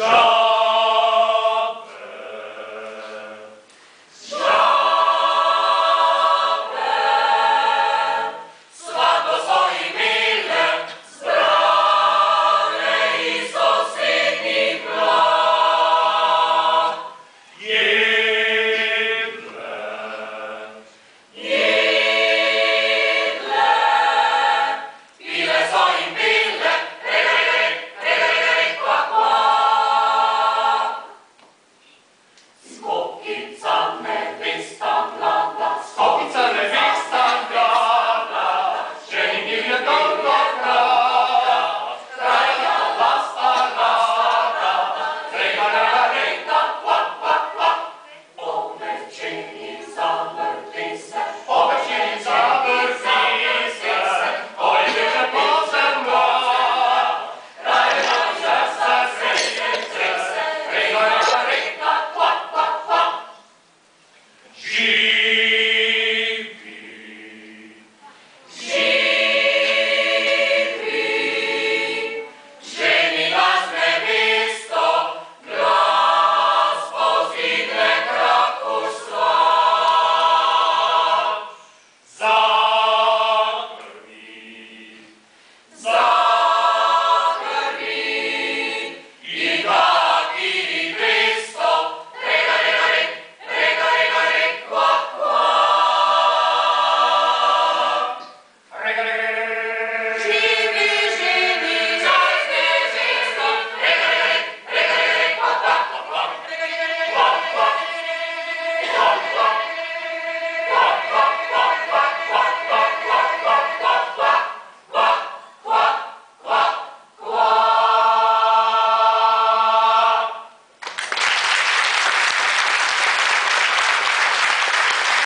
God